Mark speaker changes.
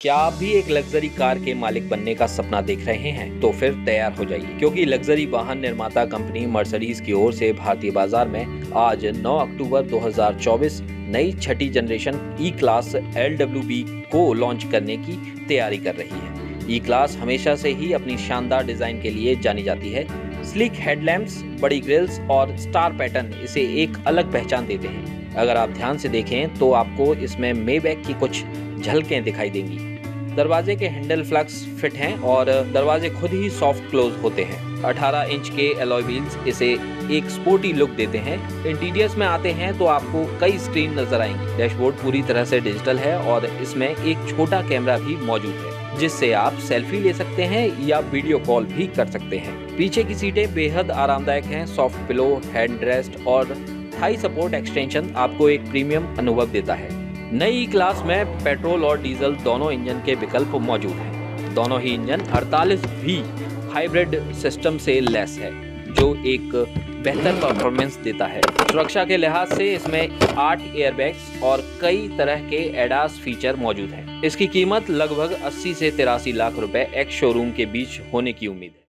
Speaker 1: क्या आप भी एक लग्जरी कार के मालिक बनने का सपना देख रहे हैं? तो फिर तैयार हो जाइए, क्योंकि लग्जरी वाहन निर्माता कंपनी मर्सडीज की ओर से भारतीय बाज़ार में आज 9 अक्टूबर 2024 नई छठी जनरेशन ई क्लास एलडब्ल्यूबी को लॉन्च करने की तैयारी कर रही है। ई क्लास हमेशा से ही अपनी शानदार डिज़ाइन के लिए जानी जाती है। स्लिक हेडलैम्प्स बड़ी ग्रिल्स और स्टार पैटर्न इसे एक अलग पहचान देते हैं। अगर आप ध्यान से देखें तो आपको इसमें मेबैक की कुछ झलकें दिखाई देंगी। दरवाजे के हैंडल फ्लक्स फिट हैं और दरवाजे खुद ही सॉफ्ट क्लोज होते हैं। 18 इंच के एलॉय व्हील्स इसे एक स्पोर्टी लुक देते हैं। इंटीरियर्स में आते हैं तो आपको कई स्क्रीन नज़र आएँगी। डैशबोर्ड पूरी तरह से डिजिटल है और इसमें एक छोटा कैमरा भी मौजूद है, जिससे आप सेल्फी ले सकते हैं या वीडियो कॉल भी कर सकते हैं। पीछे की सीटें बेहद आरामदायक हैं सॉफ्ट पिलो हैंड रेस्ट और थाई सपोर्ट एक्सटेंशन आपको एक प्रीमियम अनुभव देता है। नई क्लास में पेट्रोल और डीजल दोनों इंजन के विकल्प मौजूद हैं। दोनों ही इंजन 48 वी हाइब्रिड सिस्टम से लेस है, जो एक बेहतर परफॉर्मेंस देता है। सुरक्षा के लिहाज से इसमें आठ एयरबैग्स और कई तरह के एडास फीचर मौजूद हैं। इसकी कीमत लगभग 80 से तिरासी लाख रुपए एक्स शोरूम के बीच होने की उम्मीद है।